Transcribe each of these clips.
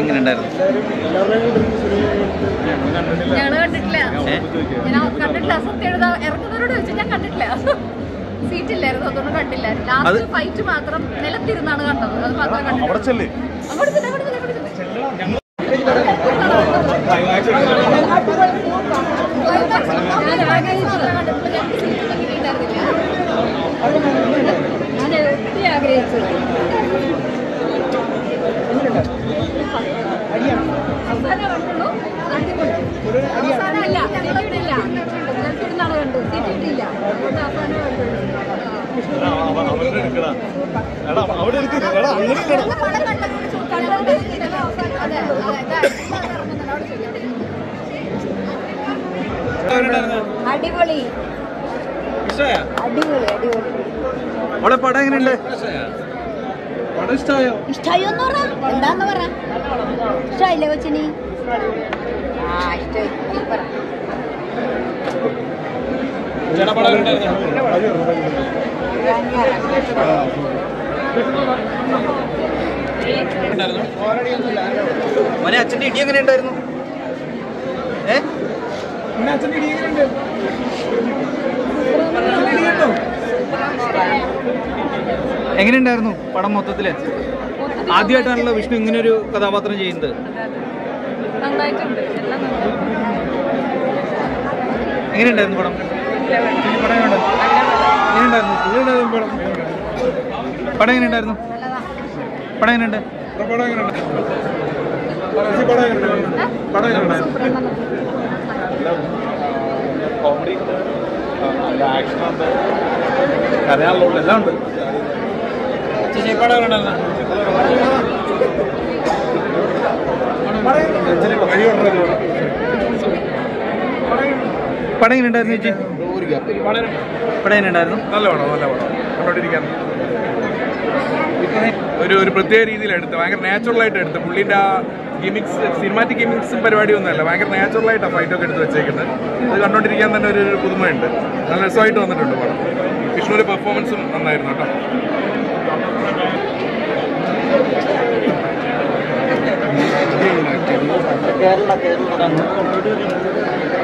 എങ്ങനെയുണ്ടായിരുന്നു? ഞങ്ങൾ കണ്ടിട്ടില്ല? ഞാൻ കണ്ടിട്ടില്ല. സത്യം എഴുതാ ഇറങ്ങുന്നവരോട് ചോദിച്ചു ഞാൻ കണ്ടിട്ടില്ല. സീറ്റ് ഇല്ലായിരുന്നു അതുകൊണ്ട് കണ്ടില്ല. ലാസ്റ്റ് ഫൈറ്റ് മാത്രം നിലത്തിരുന്നാണ് കണ്ടത്. അത് മാത്രം ചെല്ല്, ചെല്ല്. അടിപൊളി. അടിപൊളി അടിപൊളി. അവളെ പടം എങ്ങനെയുണ്ട്? ഇഷ്ടായോ? എന്ന് പറ. എന്താന്ന് പറ. ഇഷ്ടായില്ലേ കൊച്ചിനി? ആ ഇഷ്ടായി. നീ പറ. മോനെ അച്ഛന്റെ ഇടി എങ്ങനെ ഉണ്ടായിരുന്നു? ഏ? എങ്ങനെയുണ്ടായിരുന്നു പടം മൊത്തത്തിൽ? ആദ്യമായിട്ടാണല്ലോ വിഷ്ണു ഇങ്ങനെ ഒരു കഥാപാത്രം ചെയ്യുന്നത്. നന്നായിട്ടുണ്ട്. എല്ലാം എങ്ങനെയുണ്ടായിരുന്നു പടം? പടം എങ്ങനെയുണ്ടായിരുന്നു? എങ്ങനെയുണ്ടായിരുന്നു പടം എങ്ങനെയുണ്ടായിരുന്നു? പടം എങ്ങനെയുണ്ട്? കോമഡി. ആക്ഷൻ ഉണ്ട്. കരയാനുള്ള എല്ലാം ഉണ്ട്. ചേച്ചി പടം എങ്ങനെയുണ്ടായിരുന്നു പടം എങ്ങനെയുണ്ടായിരുന്നു ചേച്ചി? പടം ഉണ്ടായിരുന്നു നല്ല പടം നല്ല പടം. കണ്ടോണ്ടിരിക്കാൻ. ഒരു ഒരു പ്രത്യേക രീതിയിൽ എടുത്ത് ഭയങ്കര നാച്ചുറൽ ആയിട്ട് എടുത്ത്. പുള്ളിന്റെ ആ ഗിമിക്സ് സിനിമാറ്റിക് ഗിമിക്സും പരിപാടിയൊന്നുമല്ല ഭയങ്കര നാച്ചുറൽ ആയിട്ടാണ് ഫൈറ്റ് ഒക്കെ എടുത്ത് വെച്ചേക്കുന്നത് അത് കണ്ടോണ്ടിരിക്കാൻ തന്നെ ഒരു പുതുമയുണ്ട്. നല്ല രസമായിട്ട് വന്നിട്ടുണ്ട് പടം. വിഷ്ണുവിന്റെ പെർഫോമൻസും നന്നായിരുന്നു കേട്ടോ.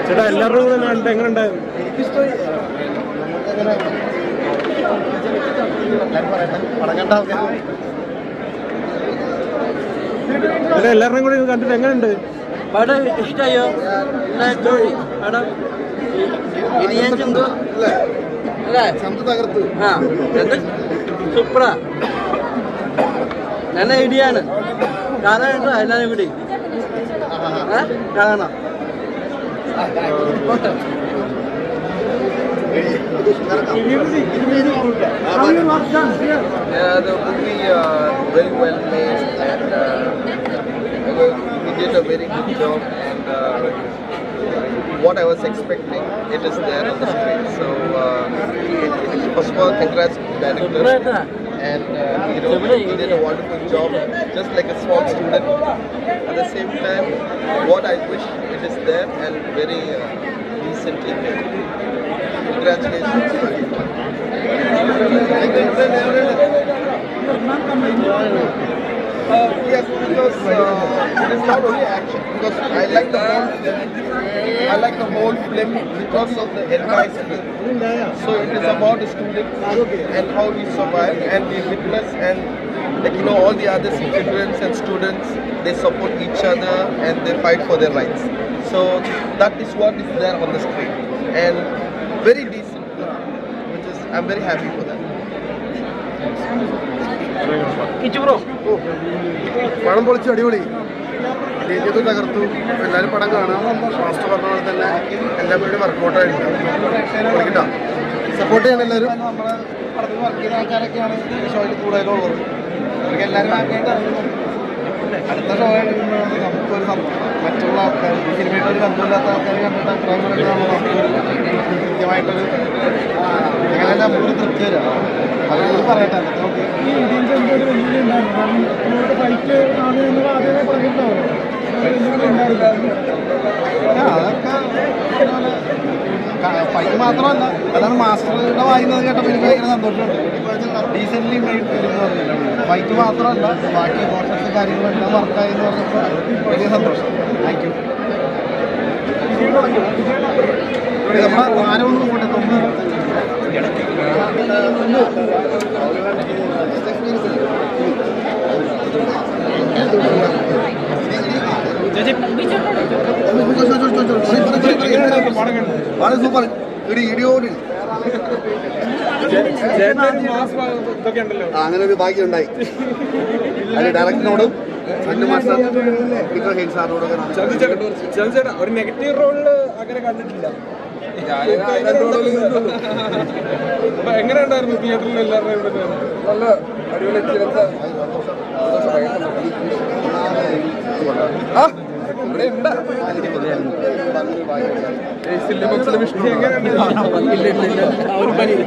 ചേട്ടാ എല്ലാവരുടെ കൂടെ എങ്ങനെ ഉണ്ടായിരുന്നു ചേട്ടാ കൂടി കണ്ടിട്ട് എങ്ങനെയുണ്ട് പടം ഇഷ്ടമായോ പടം? അല്ലേ? ആ സൂപ്പറാ. നല്ല ഐഡിയാണ് കാണാനുണ്ടോ എല്ലാവരും കൂടി? music. How you work done here? Yeah, the movie uh, very well made and uh, we did a very good job and uh, what I was expecting, it is there on the screen. So uh, first of all, congrats director and uh, you know he did a wonderful job just like a small student at the same time what I wish it is there and uh, very uh, decently made. Congratulations. Because it is not only action. Because I like the whole film. I like the whole film because of the film. So it is about the student and how we survive and we witness and like you know all the other children and students they support each other and they fight for their rights. So that is what is there on the screen and very decent, which is I'm very happy for that. പണം പൊളിച്ചു അടിപൊളി. രഞ്ജിത്ത് തകർത്തു. എല്ലാവരും പടം കാണാം. Master പറഞ്ഞ പോലെ തന്നെ എല്ലാ പേരും വർക്കൗട്ട് സപ്പോർട്ട് ചെയ്യണം എല്ലാവരും. നമ്മുടെ പടത്തിൽ വർക്ക് ചെയ്യുന്ന ആൾക്കാരൊക്കെയാണ് ഈ ഷോയിൽ കൂടുതലുള്ളത്. അവർക്ക് എല്ലാവരും അടുത്ത ഷോ ആയിട്ട് നമുക്കൊരു സം- മറ്റുള്ള ആൾക്കാർ ഈ സിനിമയുടെ ഒരു ബന്ധമില്ലാത്ത ആൾക്കാർ കണ്ടിട്ട് അഭിപ്രായം പറയുന്നത് നമുക്കൊരു കൃത്യമായിട്ടൊരു തൃപ്തി വരും. അതൊന്നും പറയട്ടെ ഈ ഒരു വെല്ലുവിളി ഉണ്ടായിരുന്നു. കാരണം ഫൈറ്റ് ആണ് എന്ന് ആദ്യമേ പറഞ്ഞിട്ടുണ്ടാവും. ആ, അതൊക്കെ ഫൈറ്റ് മാത്രമല്ല. അതാണ് മാസ്റ്ററുടെ വായിക്കുന്നത് കേട്ടപ്പോൾ എനിക്ക് ഭയങ്കര സന്തോഷമുണ്ട്. ഡീസന്റ്ലി ഫിലിം എന്ന് പറഞ്ഞില്ല? ഫൈറ്റ് മാത്രമല്ല ബാക്കി ഇമോഷൻസ് കാര്യങ്ങളെല്ലാം വർക്കായി എന്ന് പറഞ്ഞപ്പോൾ വലിയ സന്തോഷം. താങ്ക് യു നമ്മുടെ ആരോ ഒന്നും കൂട്ടെ തൊണ്ണൂറ് വളരെ സൂപ്പർ ഒരു ഇടിയോടി അങ്ങനെ ഒരു ഭാഗ്യം ഉണ്ടായി അത് ഡയറക്ടറിനോടും നന്ദി. ഒരു നെഗറ്റീവ് റോളിൽ അങ്ങനെ കണ്ടിട്ടില്ല. എങ്ങനെ ഉണ്ടായിരുന്നു തിയേറ്ററിൽ എല്ലാവരുടെയും ഇവിടെ നല്ല അടിപൊളി എക്സ്പീരിയൻസ് എങ്ങനെയുണ്ടായിരുന്നു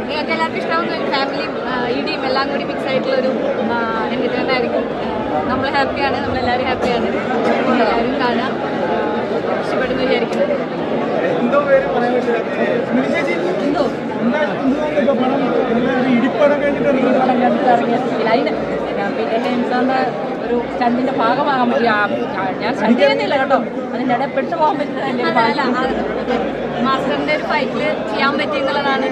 നിങ്ങൾക്ക് എല്ലാവർക്കും ഇഷ്ടമാവുന്ന ഒരു ഫാമിലിയും ഇടിയും എല്ലാം കൂടി മിക്സ് ആയിട്ടുള്ള ഒരു എന്റർടൈൻമെന്റ് ആയിരിക്കും. നമ്മൾ ഹാപ്പിയാണ് നമ്മളെല്ലാവരും ഹാപ്പിയാണ് എല്ലാവരും കാണാം. ഇഷ്ടപ്പെടുന്നു വിചാരിക്കുന്നത് എന്തോ ഇടിപ്പടം കഴിഞ്ഞിട്ട് ഇറങ്ങി പടം? കണ്ടിട്ട് ഇറങ്ങിയ അതിന് പിന്നെ ഹെൻസാന്റെ ഒരു സ്റ്റണ്ടിന്റെ ഭാഗമാകാൻ പറ്റിയ ഞാൻ സ്റ്റണ്ട് ചെയ്യുന്നില്ല കേട്ടോ. അതിന്റെ ഇടയിൽ പെട്ടു പോകാൻ പറ്റുന്ന മാസ്റ്ററിന്റെ ഒരു ഫൈറ്റിൽ ചെയ്യാൻ പറ്റി എന്നുള്ളതാണ്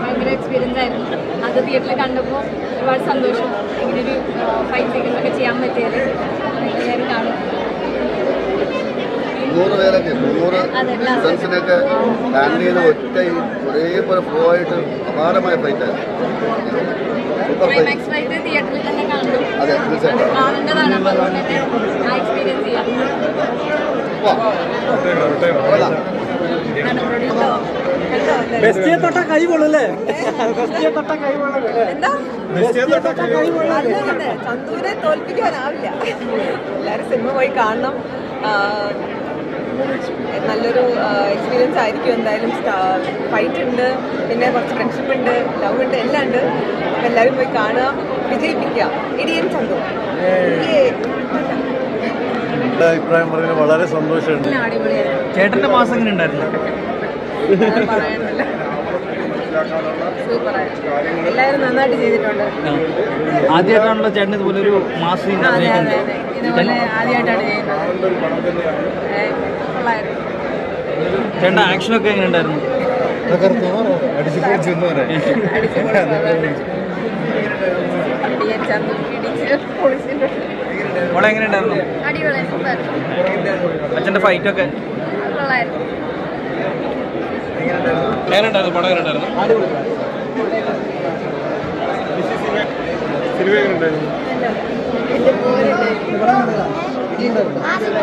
ഭയങ്കര എക്സ്പീരിയൻസ് ആയിരുന്നു. അത് തിയേറ്ററിൽ കണ്ടപ്പോൾ ഒരുപാട് സന്തോഷം. ഇങ്ങനെ ഒരു ഫൈറ്റ് സീക്വൻസൊക്കെ ചെയ്യാൻ പറ്റിയത്. എല്ലാവരും കാണും. നൂറ് പേരൊക്കെ നൂറ്. ഫ്രണ്ട്സിനെയൊക്കെ ഹാൻഡിൽ ചെയ്ത് ഒറ്റ ഒരേപോലെ ഫ്ലോ ആയിട്ട് അപാരമായ ഫൈറ്റായിരുന്നു സൂപ്പർ ഫൈറ്റ് ഫൈറ്റ് തിയേറ്ററിൽ തന്നെ കണ്ടു അതെ, തീർച്ചയായിട്ടും. അതുകൊണ്ട് തന്നെ ആ എക്സ്പീരിയൻസ് ചെയ്യാം. ബെസ്റ്റിയെ തൊട്ട കൈ കൊള്ളല്ലേ? ബെസ്റ്റിയെ തൊട്ട കൈ കൊള്ളല്ലേ? ബെസ്റ്റിയെ തൊട്ട കൈ കൊള്ളല്ലേ? ചന്തുവിനെ തോൽപ്പിക്കാനാവില്ല എല്ലാവരും സിനിമ പോയി കാണണം. നല്ലൊരു എക്സ്പീരിയൻസ് ആയിരിക്കും എന്തായാലും. ഫൈറ്റ് ഉണ്ട്. പിന്നെ കുറച്ച് ഫ്രണ്ട്ഷിപ്പ് ഉണ്ട് ലവ് ഉണ്ട് എല്ലാം ഉണ്ട്. അപ്പം എല്ലാവരും പോയി കാണുക. വിജയിപ്പിക്കുക. ഇടിയൻ ചന്തു. എന്റെ അഭിപ്രായം പറഞ്ഞാൽ വളരെ സന്തോഷമുണ്ട്. ചേട്ടന്റെ മാസം എങ്ങനെ ഉണ്ടായിരുന്നു? എല്ലാവരും നന്നായിട്ട് ചെയ്തിട്ടുണ്ട്. ആദ്യമായിട്ടാണല്ലോ ചേട്ടൻ ഇതുപോലെ ഒരു മാസ് ഇതുപോലെ ആദ്യമായിട്ടാണ് ചെയ്യുന്നത്. ഏ, കൊള്ളായിരുന്നു. ചേട്ടന്റെ ആക്ഷനൊക്കെ എങ്ങനെ ഉണ്ടായിരുന്നു? അടിച്ചു പൊളിച്ചു പൊളിച്ചിട്ടുണ്ട് മോളെ എങ്ങനെ ഉണ്ടായിരുന്നു അച്ഛന്റെ ഫൈറ്റ് ഒക്കെ എങ്ങനെ ഉണ്ടായിരുന്നു പടം എങ്ങനെ ഉണ്ടായിരുന്നു സിനിമ എങ്ങനെ ഉണ്ടായിരുന്നു ആ സിനിമ